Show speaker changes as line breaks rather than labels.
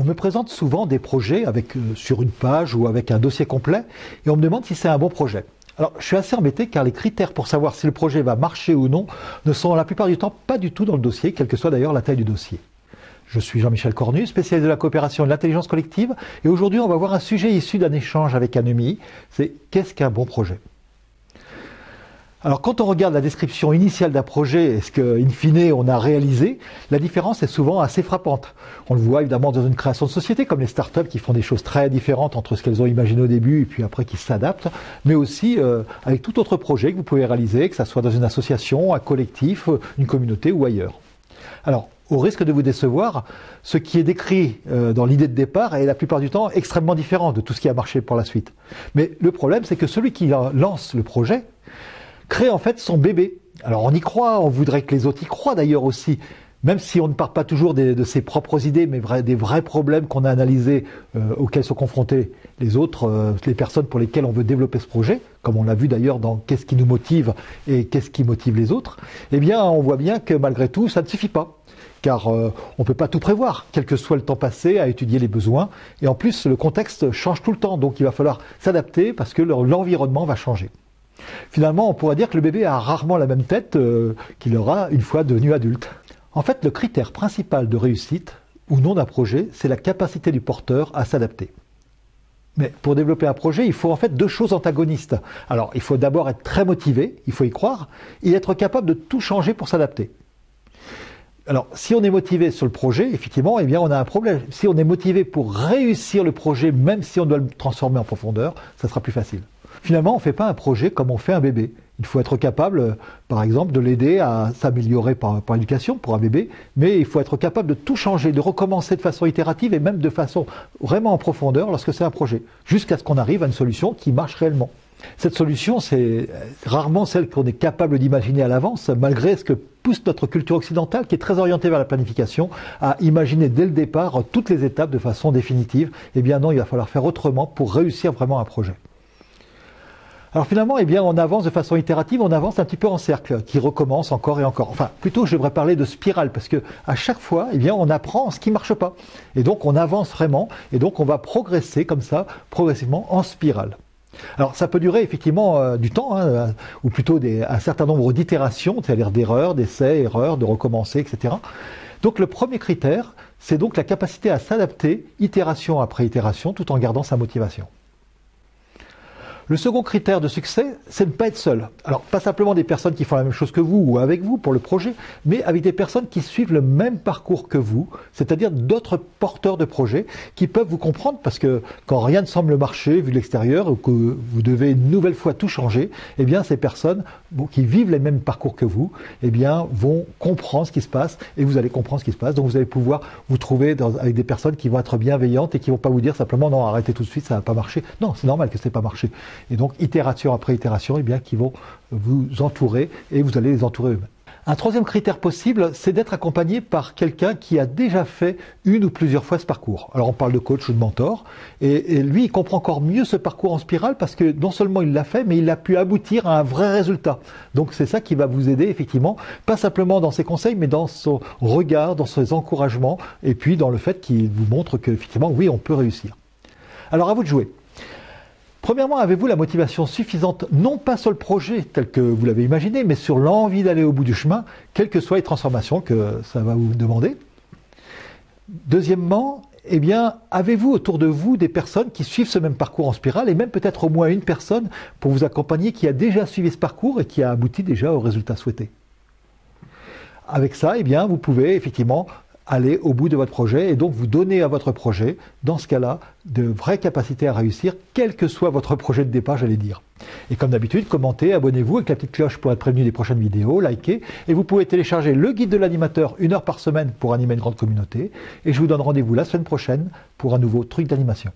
On me présente souvent des projets euh, sur une page ou avec un dossier complet et on me demande si c'est un bon projet. Alors, je suis assez embêté car les critères pour savoir si le projet va marcher ou non ne sont la plupart du temps pas du tout dans le dossier, quelle que soit d'ailleurs la taille du dossier. Je suis Jean-Michel Cornu, spécialiste de la coopération et de l'intelligence collective, et aujourd'hui on va voir un sujet issu d'un échange avec un c'est qu'est-ce qu'un bon projet? Alors quand on regarde la description initiale d'un projet et ce qu'in fine on a réalisé, la différence est souvent assez frappante. On le voit évidemment dans une création de société comme les startups qui font des choses très différentes entre ce qu'elles ont imaginé au début et puis après qui s'adaptent, mais aussi euh, avec tout autre projet que vous pouvez réaliser, que ce soit dans une association, un collectif, une communauté ou ailleurs. Alors au risque de vous décevoir, ce qui est décrit euh, dans l'idée de départ est la plupart du temps extrêmement différent de tout ce qui a marché pour la suite. Mais le problème, c'est que celui qui lance le projet, crée en fait son bébé. Alors on y croit, on voudrait que les autres y croient d'ailleurs aussi, même si on ne part pas toujours de ses propres idées, mais des vrais problèmes qu'on a analysés, euh, auxquels sont confrontés les autres, euh, les personnes pour lesquelles on veut développer ce projet, comme on l'a vu d'ailleurs dans qu'est-ce qui nous motive et qu'est-ce qui motive les autres, eh bien on voit bien que malgré tout, ça ne suffit pas. Car euh, on ne peut pas tout prévoir, quel que soit le temps passé à étudier les besoins. Et en plus, le contexte change tout le temps, donc il va falloir s'adapter parce que l'environnement va changer. Finalement, on pourrait dire que le bébé a rarement la même tête euh, qu'il aura une fois devenu adulte. En fait, le critère principal de réussite ou non d'un projet, c'est la capacité du porteur à s'adapter. Mais pour développer un projet, il faut en fait deux choses antagonistes. Alors, il faut d'abord être très motivé, il faut y croire, et être capable de tout changer pour s'adapter. Alors, si on est motivé sur le projet, effectivement, eh bien, on a un problème. Si on est motivé pour réussir le projet, même si on doit le transformer en profondeur, ça sera plus facile. Finalement, on ne fait pas un projet comme on fait un bébé. Il faut être capable, par exemple, de l'aider à s'améliorer par, l'éducation pour un bébé, mais il faut être capable de tout changer, de recommencer de façon itérative et même de façon vraiment en profondeur lorsque c'est un projet, jusqu'à ce qu'on arrive à une solution qui marche réellement. Cette solution, c'est rarement celle qu'on est capable d'imaginer à l'avance, malgré ce que pousse notre culture occidentale, qui est très orientée vers la planification, à imaginer dès le départ toutes les étapes de façon définitive. Eh bien non, il va falloir faire autrement pour réussir vraiment un projet. Alors finalement, eh bien, on avance de façon itérative, on avance un petit peu en cercle, qui recommence encore et encore. Enfin, plutôt, je devrais parler de spirale, parce que à chaque fois, eh bien, on apprend ce qui marche pas. Et donc, on avance vraiment, et donc, on va progresser comme ça, progressivement, en spirale. Alors, ça peut durer effectivement euh, du temps, hein, ou plutôt un certain nombre d'itérations, c'est-à-dire d'erreurs, d'essais, erreurs, de recommencer, etc. Donc, le premier critère, c'est donc la capacité à s'adapter, itération après itération, tout en gardant sa motivation. Le second critère de succès, c'est de ne pas être seul. Alors, pas simplement des personnes qui font la même chose que vous ou avec vous pour le projet, mais avec des personnes qui suivent le même parcours que vous, c'est-à-dire d'autres porteurs de projets qui peuvent vous comprendre parce que quand rien ne semble marcher vu de l'extérieur ou que vous devez une nouvelle fois tout changer, eh bien, ces personnes qui vivent les mêmes parcours que vous, eh bien, vont comprendre ce qui se passe et vous allez comprendre ce qui se passe. Donc, vous allez pouvoir vous trouver avec des personnes qui vont être bienveillantes et qui vont pas vous dire simplement non, arrêtez tout de suite, ça va pas marcher. Non, c'est normal que ça n'ait pas marché. Et donc, itération après itération, eh bien, qui vont vous entourer et vous allez les entourer eux-mêmes. Un troisième critère possible, c'est d'être accompagné par quelqu'un qui a déjà fait une ou plusieurs fois ce parcours. Alors on parle de coach ou de mentor, et, lui il comprend encore mieux ce parcours en spirale parce que non seulement il l'a fait, mais il a pu aboutir à un vrai résultat. Donc c'est ça qui va vous aider effectivement, pas simplement dans ses conseils, mais dans son regard, dans ses encouragements, et puis dans le fait qu'il vous montre qu'effectivement oui on peut réussir. Alors à vous de jouer. Premièrement, avez-vous la motivation suffisante, non pas sur le projet tel que vous l'avez imaginé, mais sur l'envie d'aller au bout du chemin, quelles que soient les transformations que ça va vous demander? Deuxièmement, eh bien, avez-vous autour de vous des personnes qui suivent ce même parcours en spirale, et même peut-être au moins une personne pour vous accompagner qui a déjà suivi ce parcours et qui a abouti déjà au résultat souhaité avec ça, eh bien, vous pouvez effectivement aller au bout de votre projet et donc vous donner à votre projet, dans ce cas-là, de vraies capacités à réussir, quel que soit votre projet de départ, j'allais dire. Et comme d'habitude, commentez, abonnez-vous avec la petite cloche pour être prévenu des prochaines vidéos, likez, et vous pouvez télécharger le guide de l'animateur une heure par semaine pour animer une grande communauté. Et je vous donne rendez-vous la semaine prochaine pour un nouveau truc d'animation.